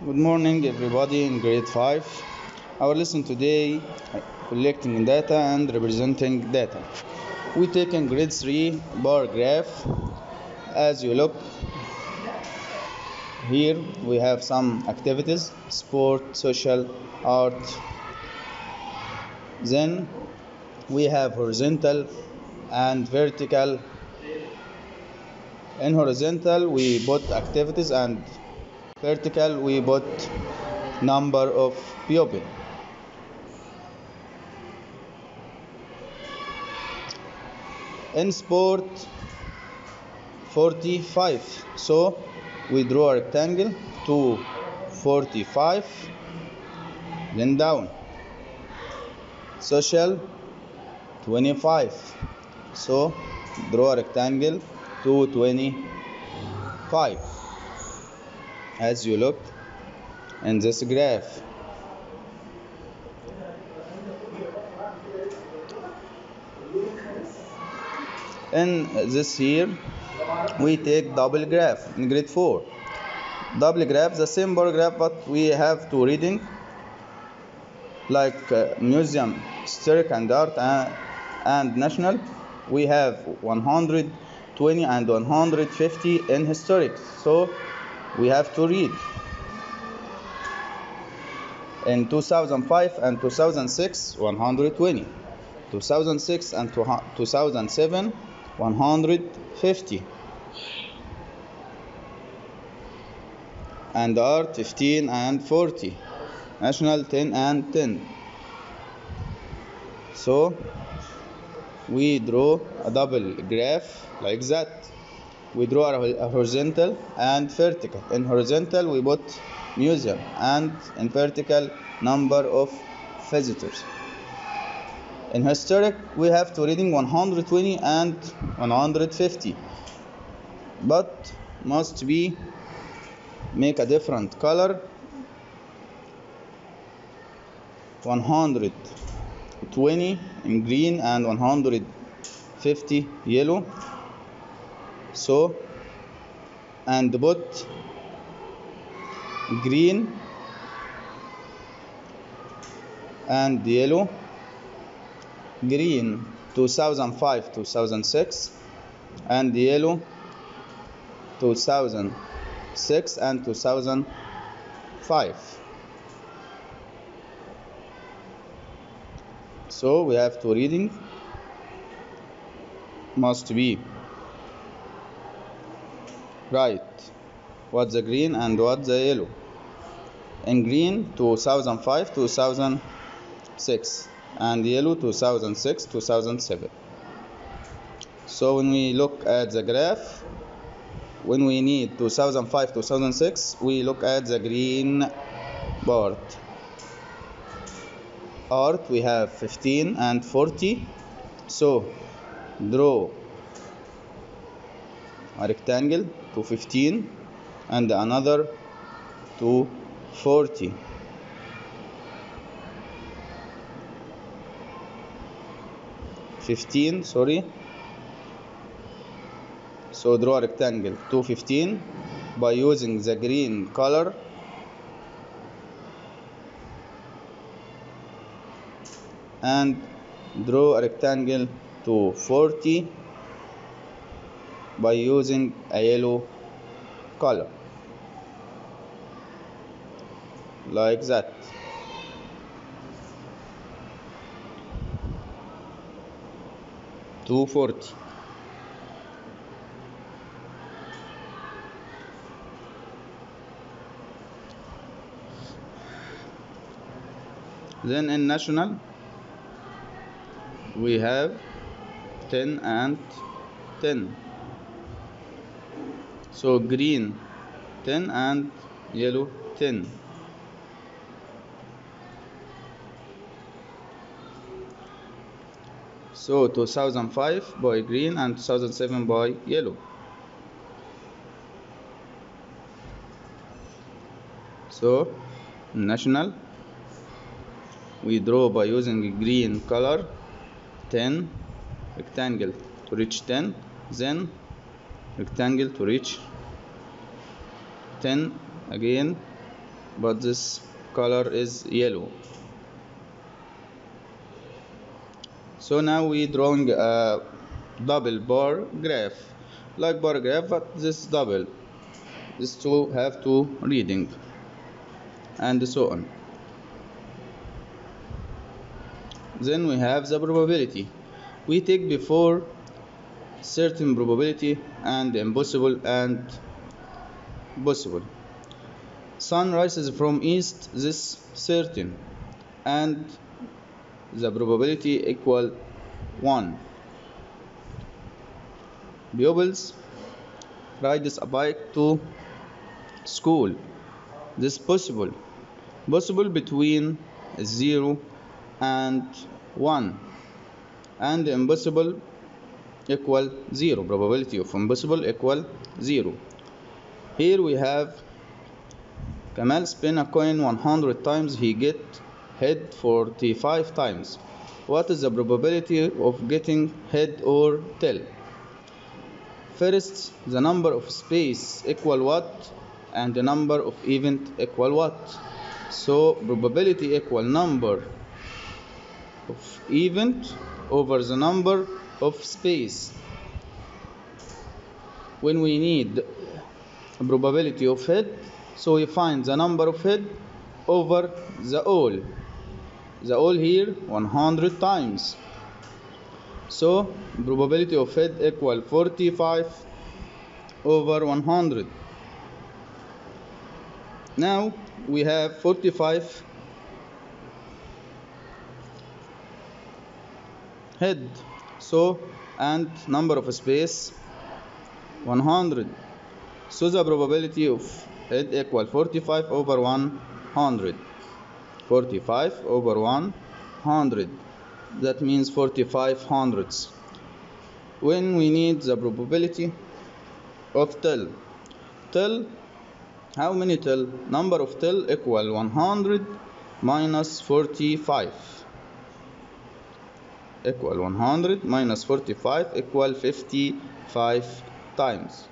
Good morning, everybody in grade 5. Our lesson today collecting data and representing data. We take in grade 3 bar graph. As you look here, we have some activities sport, social, art. Then we have horizontal and vertical. In horizontal, we put activities and vertical we put number of pupil in sport 45 so we draw a rectangle to 45 then down. Social 25 so draw a rectangle to 25 as you look in this graph. In this here, we take double graph in grade 4. Double graph, the same bar graph, but we have two reading like uh, museum, historic and art and, and national. We have 120 and 150 in historic. So we have to read. In 2005 and 2006 120 2006 and 2007 150 and art 15 and 40 national 10 and 10 so we draw a double graph like that we draw a horizontal and vertical. In horizontal, we put museum, and in vertical, number of visitors. In historic, we have to reading 120 and 150, but must be make a different color. 120 in green and 150 yellow so and put green and yellow green 2005 2006 and yellow 2006 and 2005 so we have two reading must be right what's the green and what's the yellow? In green 2005 2006 and yellow 2006 2007 so when we look at the graph when we need 2005 2006 we look at the green part art we have 15 and 40 so draw a rectangle to 15 and another to 40 15 sorry. So draw a rectangle to 15 by using the green color. And draw a rectangle to 40 by using a yellow color. Like that. two forty. Then in national we have 10 and 10 so green 10 and yellow 10 so 2005 by green and 2007 by yellow. So national we draw by using green color 10 rectangle. To reach 10 then rectangle to reach 10 again but this color is yellow. So now we drawing a double bar graph. Like bar graph but this double. These two have two reading and so on. Then we have the probability. We take before certain probability and impossible and possible. Sun rises from east this certain and the probability equal 1 pupils rides a bike to school. This possible possible between 0 and 1 and impossible equal 0 probability of impossible equal 0 here we have Kamal spin a coin 100 times. He get head 45 times. What is the probability of getting head or tail? First the number of space equal what? And the number of event equal what? So probability equal number of event over the number of space. When we need probability of head so we find the number of head over the all. The all here 100 times. So probability of head equal 45 over 100 now we have 45 head so and number of space 100 so the probability of head equal 45 over 100 45 over 100 that means 45 hundredths when we need the probability of tail tail how many tail number of tail equal 100 minus 45 equal 100 minus 45 equal 55 times.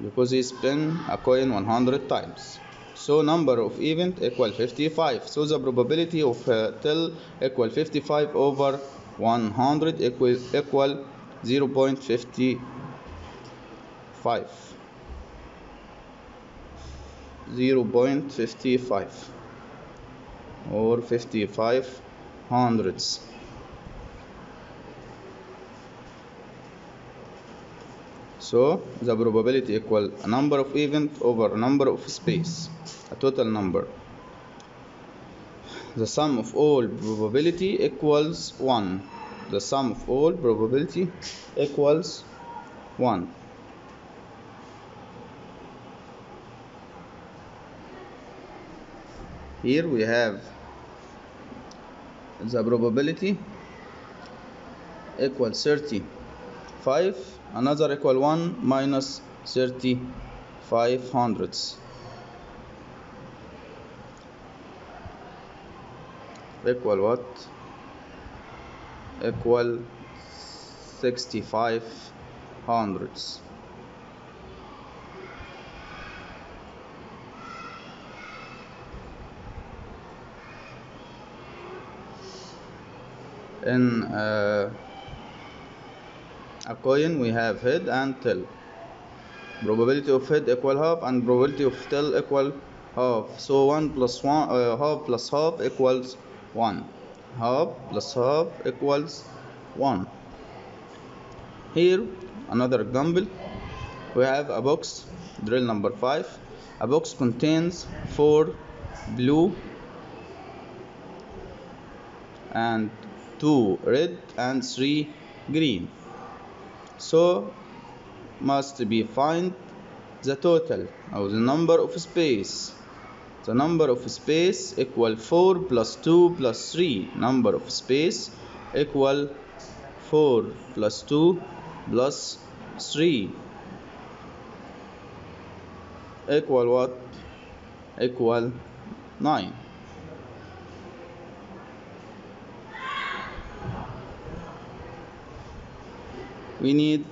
Because he spin a coin 100 times. So number of event equal 55 so the probability of uh, tail equal 55 over 100 equal equal 0.55 0.55 or 55 hundredths so the probability equal a number of event over number of space a total number. The sum of all probability equals 1 the sum of all probability equals 1 here we have the probability equal 35 another equal 1 minus 35 hundredths equal what? Equal 65 hundredths in uh, a coin we have head and tail. Probability of head equal half and probability of tail equal half. So 1 plus 1 uh, half plus half equals 1 half plus half equals 1 here another example we have a box drill number 5 a box contains 4 blue and 2 red and 3 green so must be find the total or the number of space. The number of space equal 4 plus 2 plus 3 number of space equal 4 plus 2 plus 3 equal what? Equal 9 we need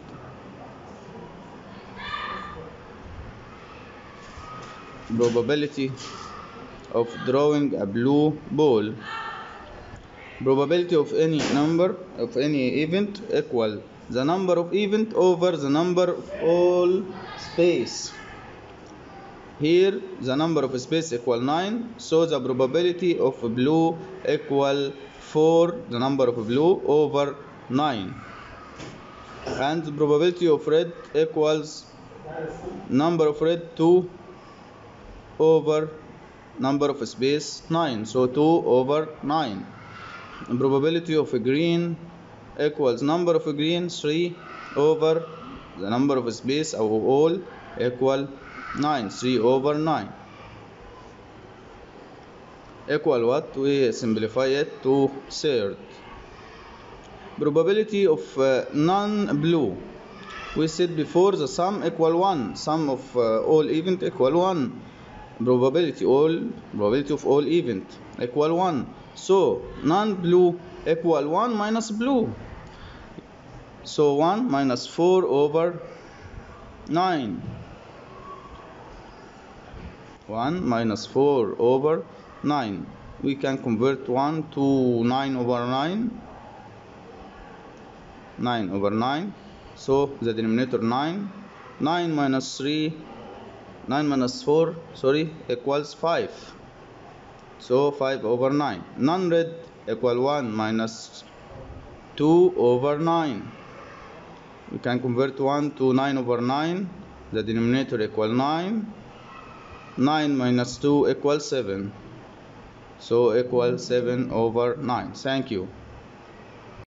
probability of drawing a blue ball. Probability of any number of any event equal the number of event over the number of all space. Here the number of space equal 9 so the probability of blue equal 4 the number of blue over 9 and probability of red equals number of red 2 over number of space 9 so 2 over 9 the probability of a green equals number of green 3 over the number of space of all equal 9 3 over 9 equal what? We simplify it to third probability of uh, non-blue we said before the sum equal 1 sum of uh, all event equal 1 probability all probability of all event equal 1 so non-blue equal 1 minus blue. So 1 minus 4 over 9 1 minus 4 over 9 we can convert 1 to 9 over 9 9 over 9 so the denominator 9 9 minus 3 9 minus 4 sorry equals 5 so 5 over 9 non-red equal 1 minus 2 over 9 we can convert 1 to 9 over 9 the denominator equal 9 9 minus 2 equals 7 so equal 7 over 9 thank you